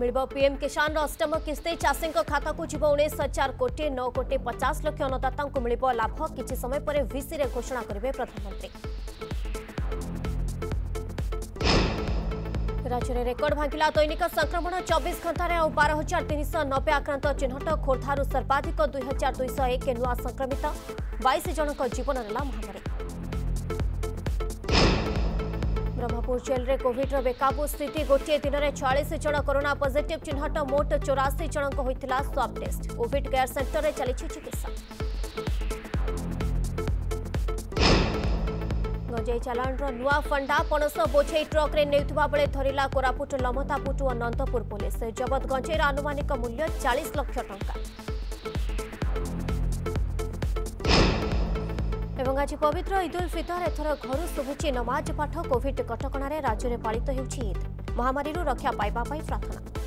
मिल PM किसान अष्टम किस्ती चाषी खाता को जीव उन्नीस हजार कोटी नौ कोटी पचास लक्ष अन्नदाता मिल लाभ किसी समय पर भिसी घोषणा करेंगे प्रधानमंत्री राज्य में रेकर्ड भांगा दैनिक संक्रमण चौबीस घंटे आउ बार हजार तीन शह नब्बे आक्रांत चिन्हट खोर्धार सर्वाधिक दुई हजार दुई एक नुआ संक्रमित बैश जन जीवन नाला महामारी ବ୍ରହ୍ମପୁର ଜେଲ୍ରେ କୋଭିଡ୍ର ବେକାବୁ ସ୍ଥିତି ଗୋଟିଏ ଦିନରେ ଛୟାଳିଶ ଜଣ କରୋନା ପଜିଟିଭ୍ ଚିହ୍ନଟ ମୋଟ ଚଉରାଶୀ ଜଣଙ୍କ ହୋଇଥିଲା ସ୍ୱାବ୍ ଟେଷ୍ଟ କୋଭିଡ୍ କେୟାର ସେଣ୍ଟରରେ ଚାଲିଛି ଚିକିତ୍ସା ଗଞ୍ଜେଇ ଚାଲାଣର ନୂଆ ଫଣ୍ଡା ପଣସ ବୋଝେଇ ଟ୍ରକ୍ରେ ନେଉଥିବା ବେଳେ ଧରିଲା କୋରାପୁଟ ଲମତାପୁଟ ଓ ନନ୍ଦପୁର ପୁଲିସ୍ ଜବତ ଗଞ୍ଜେଇର ଆନୁମାନିକ ମୂଲ୍ୟ ଚାଳିଶ ଲକ୍ଷ ଟଙ୍କା এবং আজ পবিত্র ঈদ উল ফিতর এথর ঘর শুভুচি নমাজ পাঠ কোভিড কটকণার রাজ্যের পাড়িত ହେଉଛି ঈদ মহামারী রক্ষা পাইবা প্রার্থনা